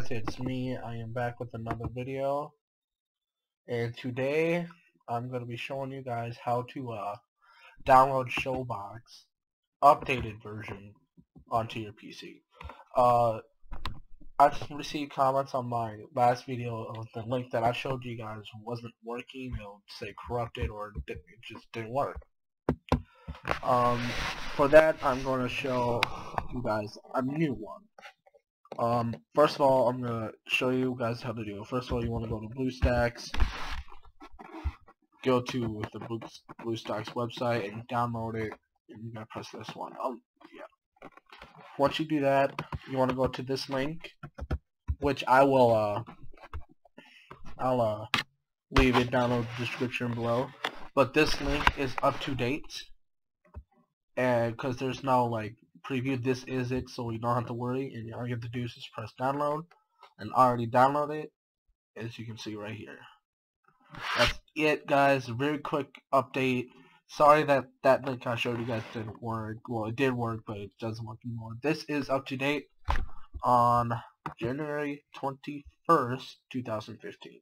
guys, it's me. I am back with another video. And today, I'm going to be showing you guys how to uh, download Showbox updated version onto your PC. Uh, I received comments on my last video of the link that I showed you guys wasn't working. It would say corrupted or it just didn't work. Um, for that, I'm going to show you guys a new one. Um, first of all, I'm going to show you guys how to do it. First of all, you want to go to BlueStacks, go to the Blue, BlueStacks website and download it, and you're going to press this one. Um, yeah. Once you do that, you want to go to this link, which I will, uh, I'll, uh, leave it down in the description below. But this link is up to date, and because there's no, like, preview this is it so you don't have to worry and all you have to do is just press download and already download it as you can see right here. That's it guys. Very quick update. Sorry that that link I showed you guys didn't work. Well it did work but it doesn't work anymore. This is up to date on January 21st 2015